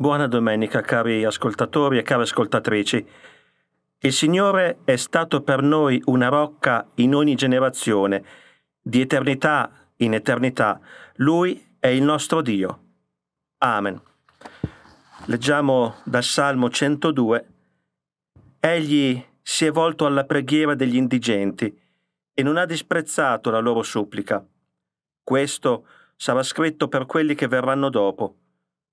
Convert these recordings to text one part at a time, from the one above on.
Buona domenica cari ascoltatori e care ascoltatrici. Il Signore è stato per noi una rocca in ogni generazione, di eternità in eternità. Lui è il nostro Dio. Amen. Leggiamo dal Salmo 102. Egli si è volto alla preghiera degli indigenti e non ha disprezzato la loro supplica. Questo sarà scritto per quelli che verranno dopo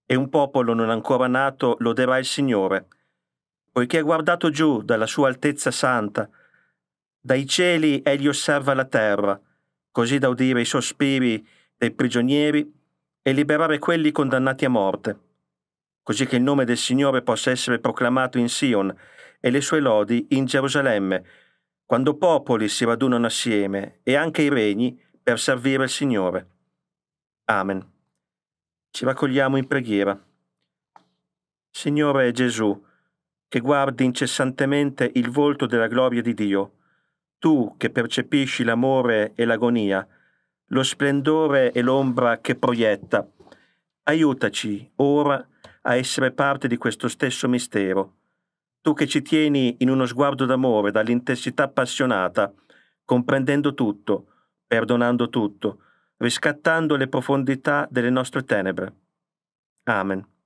e un popolo non ancora nato loderà il Signore, poiché ha guardato giù dalla sua altezza santa. Dai cieli egli osserva la terra, così da udire i sospiri dei prigionieri e liberare quelli condannati a morte, così che il nome del Signore possa essere proclamato in Sion e le sue lodi in Gerusalemme, quando popoli si radunano assieme e anche i regni per servire il Signore. Amen. Ci raccogliamo in preghiera. Signore Gesù, che guardi incessantemente il volto della gloria di Dio, tu che percepisci l'amore e l'agonia, lo splendore e l'ombra che proietta, aiutaci ora a essere parte di questo stesso mistero. Tu che ci tieni in uno sguardo d'amore dall'intensità appassionata, comprendendo tutto, perdonando tutto, riscattando le profondità delle nostre tenebre. Amen.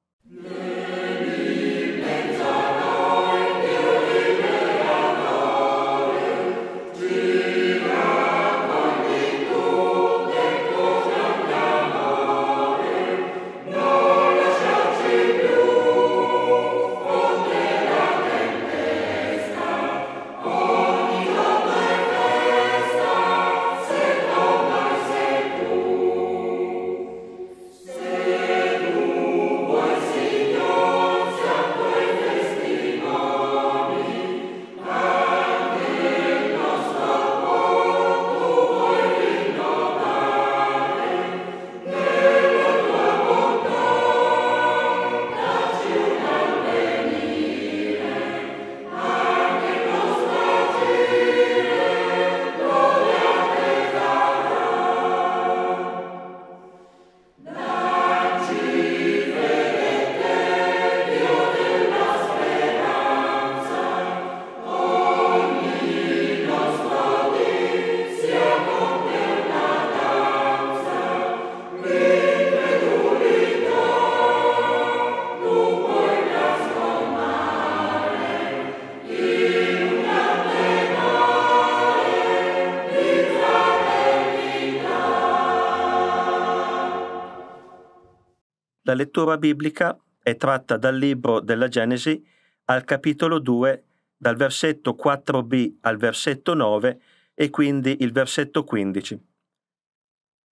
La lettura biblica è tratta dal libro della Genesi al capitolo 2, dal versetto 4b al versetto 9 e quindi il versetto 15.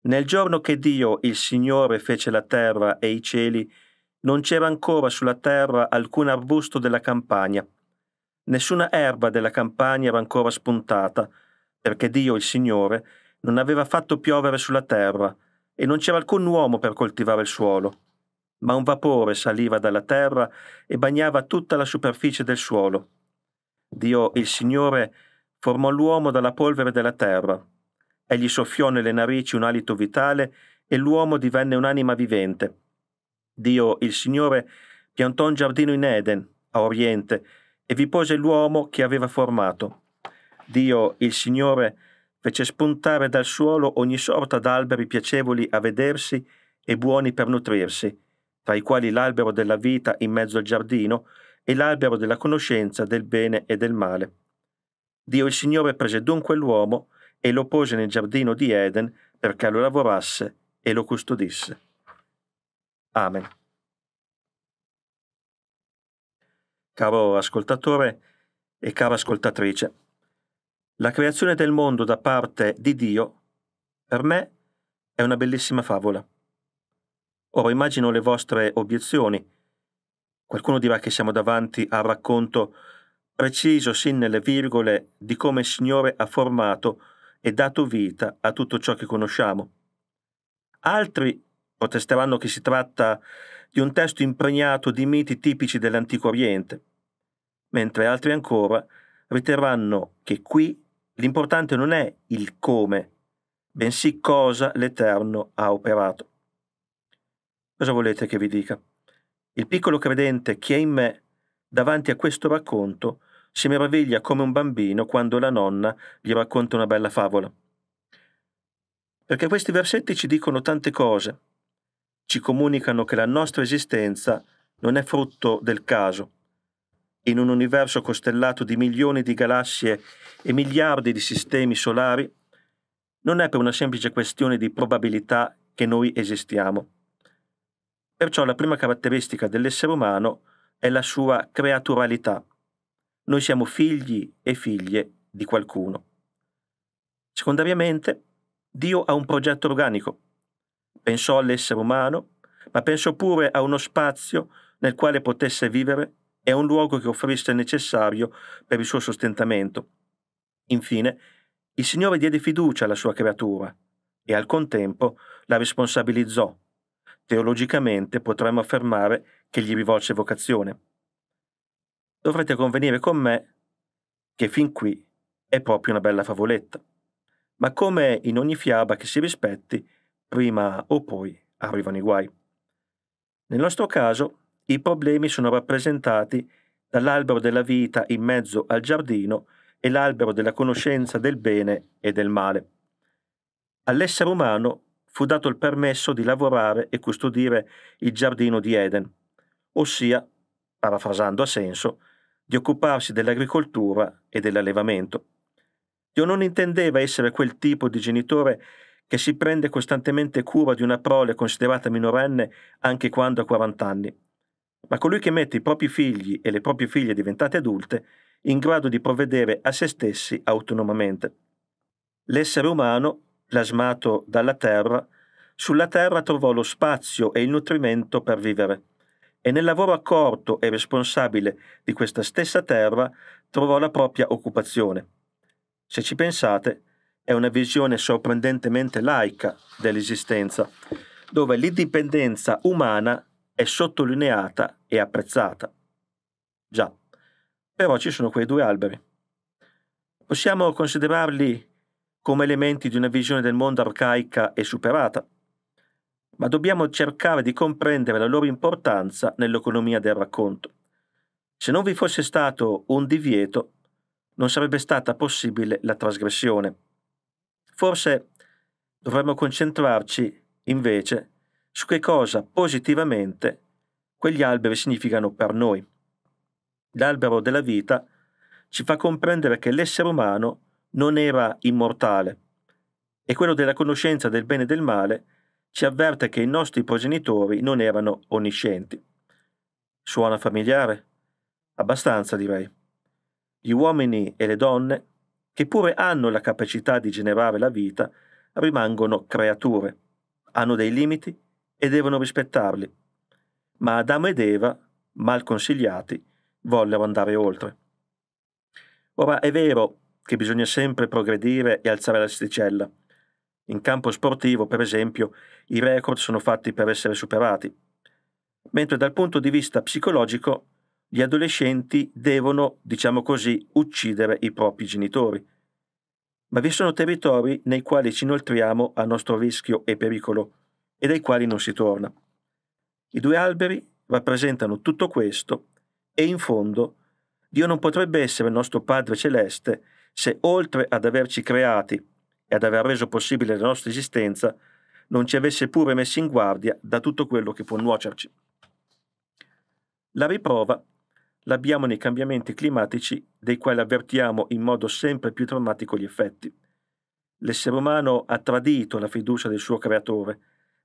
Nel giorno che Dio, il Signore, fece la terra e i cieli, non c'era ancora sulla terra alcun arbusto della campagna. Nessuna erba della campagna era ancora spuntata, perché Dio, il Signore, non aveva fatto piovere sulla terra, e non c'era alcun uomo per coltivare il suolo ma un vapore saliva dalla terra e bagnava tutta la superficie del suolo. Dio, il Signore, formò l'uomo dalla polvere della terra. Egli soffiò nelle narici un alito vitale e l'uomo divenne un'anima vivente. Dio, il Signore, piantò un giardino in Eden, a oriente, e vi pose l'uomo che aveva formato. Dio, il Signore, fece spuntare dal suolo ogni sorta d'alberi piacevoli a vedersi e buoni per nutrirsi, tra i quali l'albero della vita in mezzo al giardino e l'albero della conoscenza del bene e del male. Dio il Signore prese dunque l'uomo e lo pose nel giardino di Eden perché lo lavorasse e lo custodisse. Amen. Caro ascoltatore e cara ascoltatrice, la creazione del mondo da parte di Dio, per me, è una bellissima favola. Ora immagino le vostre obiezioni. Qualcuno dirà che siamo davanti al racconto preciso, sin nelle virgole, di come il Signore ha formato e dato vita a tutto ciò che conosciamo. Altri protesteranno che si tratta di un testo impregnato di miti tipici dell'antico Oriente, mentre altri ancora riterranno che qui l'importante non è il come, bensì cosa l'Eterno ha operato. Cosa volete che vi dica? Il piccolo credente che è in me, davanti a questo racconto, si meraviglia come un bambino quando la nonna gli racconta una bella favola. Perché questi versetti ci dicono tante cose, ci comunicano che la nostra esistenza non è frutto del caso. In un universo costellato di milioni di galassie e miliardi di sistemi solari, non è per una semplice questione di probabilità che noi esistiamo. Perciò la prima caratteristica dell'essere umano è la sua creaturalità. Noi siamo figli e figlie di qualcuno. Secondariamente, Dio ha un progetto organico. Pensò all'essere umano, ma pensò pure a uno spazio nel quale potesse vivere e a un luogo che offrisse il necessario per il suo sostentamento. Infine, il Signore diede fiducia alla sua creatura e al contempo la responsabilizzò. Teologicamente potremmo affermare che gli rivolse vocazione. Dovrete convenire con me che fin qui è proprio una bella favoletta. Ma come in ogni fiaba che si rispetti, prima o poi arrivano i guai. Nel nostro caso, i problemi sono rappresentati dall'albero della vita in mezzo al giardino e l'albero della conoscenza del bene e del male. All'essere umano fu dato il permesso di lavorare e custodire il giardino di Eden, ossia, parafrasando a senso, di occuparsi dell'agricoltura e dell'allevamento. Dio non intendeva essere quel tipo di genitore che si prende costantemente cura di una prole considerata minorenne anche quando ha 40 anni, ma colui che mette i propri figli e le proprie figlie diventate adulte in grado di provvedere a se stessi autonomamente. L'essere umano, plasmato dalla terra, sulla terra trovò lo spazio e il nutrimento per vivere e nel lavoro accorto e responsabile di questa stessa terra trovò la propria occupazione. Se ci pensate, è una visione sorprendentemente laica dell'esistenza, dove l'indipendenza umana è sottolineata e apprezzata. Già, però ci sono quei due alberi. Possiamo considerarli come elementi di una visione del mondo arcaica e superata, ma dobbiamo cercare di comprendere la loro importanza nell'economia del racconto. Se non vi fosse stato un divieto, non sarebbe stata possibile la trasgressione. Forse dovremmo concentrarci, invece, su che cosa positivamente quegli alberi significano per noi l'albero della vita, ci fa comprendere che l'essere umano non era immortale e quello della conoscenza del bene e del male ci avverte che i nostri progenitori non erano onniscienti. Suona familiare? Abbastanza, direi. Gli uomini e le donne, che pure hanno la capacità di generare la vita, rimangono creature, hanno dei limiti e devono rispettarli. Ma Adamo ed Eva, mal consigliati, vollero andare oltre. Ora è vero che bisogna sempre progredire e alzare l'asticella. In campo sportivo, per esempio, i record sono fatti per essere superati, mentre dal punto di vista psicologico gli adolescenti devono, diciamo così, uccidere i propri genitori. Ma vi sono territori nei quali ci inoltriamo a nostro rischio e pericolo e dai quali non si torna. I due alberi rappresentano tutto questo e in fondo, Dio non potrebbe essere il nostro Padre celeste se oltre ad averci creati e ad aver reso possibile la nostra esistenza, non ci avesse pure messi in guardia da tutto quello che può nuocerci. La riprova l'abbiamo nei cambiamenti climatici dei quali avvertiamo in modo sempre più drammatico gli effetti. L'essere umano ha tradito la fiducia del suo creatore,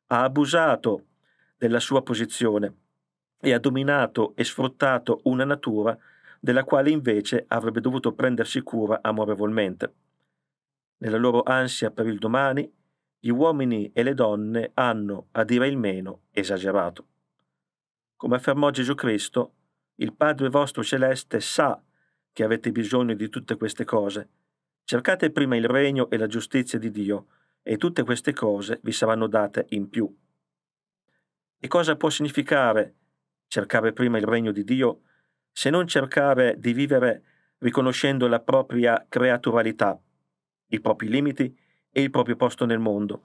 ha abusato della sua posizione e ha dominato e sfruttato una natura della quale invece avrebbe dovuto prendersi cura amorevolmente. Nella loro ansia per il domani, gli uomini e le donne hanno, a dire il meno, esagerato. Come affermò Gesù Cristo, il Padre vostro celeste sa che avete bisogno di tutte queste cose. Cercate prima il regno e la giustizia di Dio, e tutte queste cose vi saranno date in più. E cosa può significare cercare prima il regno di Dio, se non cercare di vivere riconoscendo la propria creaturalità, i propri limiti e il proprio posto nel mondo.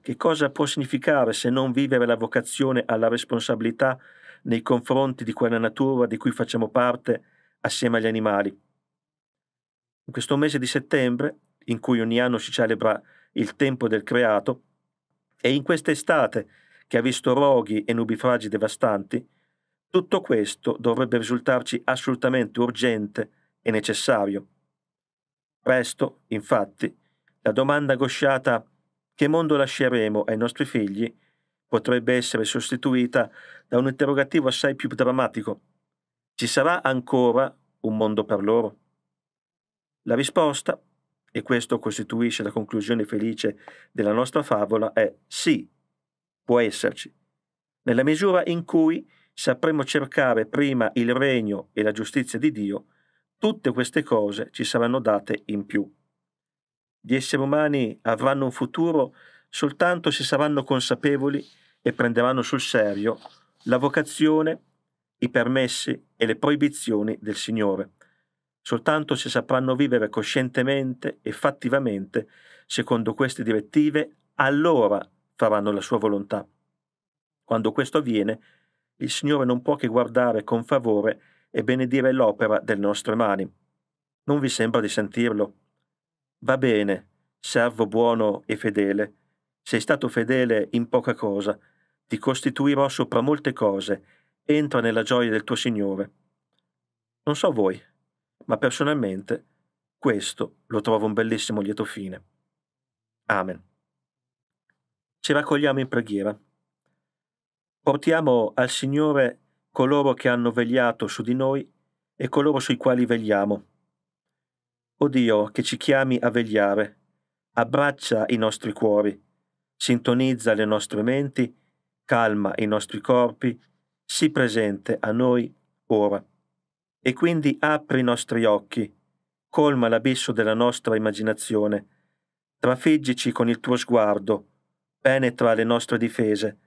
Che cosa può significare se non vivere la vocazione alla responsabilità nei confronti di quella natura di cui facciamo parte assieme agli animali. In questo mese di settembre, in cui ogni anno si celebra il tempo del creato, e in questa estate che ha visto roghi e nubifragi devastanti, tutto questo dovrebbe risultarci assolutamente urgente e necessario. Presto, infatti, la domanda angosciata che mondo lasceremo ai nostri figli potrebbe essere sostituita da un interrogativo assai più drammatico. Ci sarà ancora un mondo per loro? La risposta, e questo costituisce la conclusione felice della nostra favola, è sì, può esserci, nella misura in cui sapremo cercare prima il regno e la giustizia di Dio, tutte queste cose ci saranno date in più. Gli esseri umani avranno un futuro soltanto se saranno consapevoli e prenderanno sul serio la vocazione, i permessi e le proibizioni del Signore. Soltanto se sapranno vivere coscientemente e fattivamente secondo queste direttive, allora faranno la sua volontà. Quando questo avviene, il Signore non può che guardare con favore e benedire l'opera delle nostre mani. Non vi sembra di sentirlo? Va bene, servo buono e fedele. Sei stato fedele in poca cosa, ti costituirò sopra molte cose, entra nella gioia del tuo Signore. Non so voi, ma personalmente questo lo trovo un bellissimo lieto fine. Amen. Ci raccogliamo in preghiera. Portiamo al Signore coloro che hanno vegliato su di noi e coloro sui quali vegliamo. O Dio che ci chiami a vegliare, abbraccia i nostri cuori, sintonizza le nostre menti, calma i nostri corpi, sii presente a noi ora. E quindi apri i nostri occhi, colma l'abisso della nostra immaginazione, trafiggici con il tuo sguardo, penetra le nostre difese,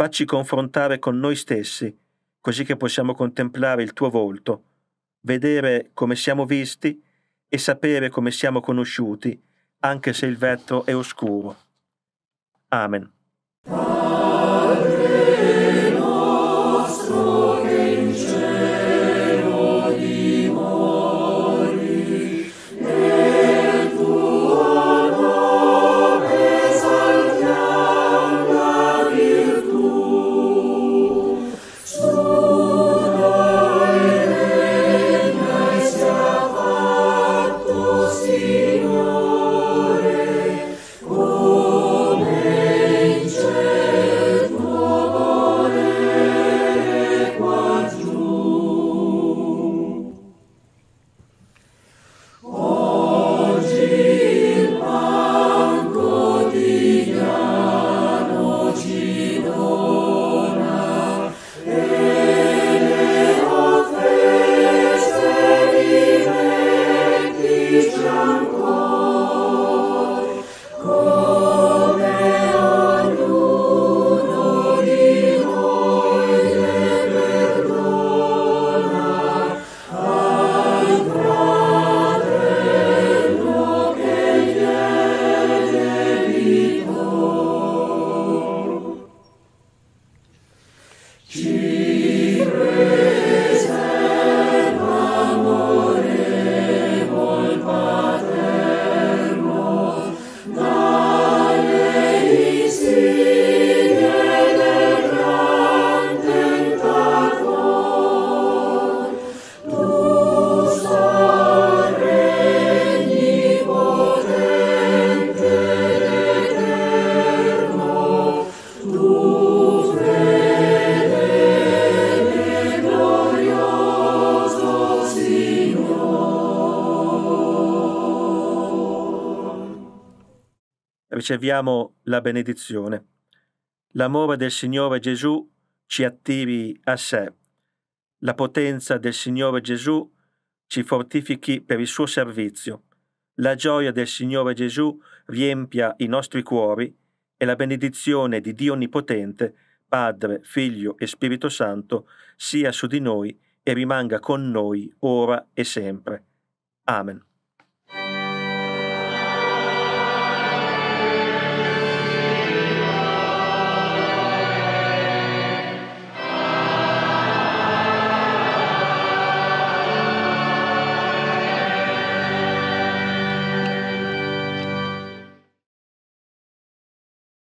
facci confrontare con noi stessi, così che possiamo contemplare il tuo volto, vedere come siamo visti e sapere come siamo conosciuti, anche se il vetro è oscuro. Amen. Riceviamo la benedizione. L'amore del Signore Gesù ci attivi a sé. La potenza del Signore Gesù ci fortifichi per il suo servizio. La gioia del Signore Gesù riempia i nostri cuori e la benedizione di Dio Onnipotente, Padre, Figlio e Spirito Santo, sia su di noi e rimanga con noi ora e sempre. Amen.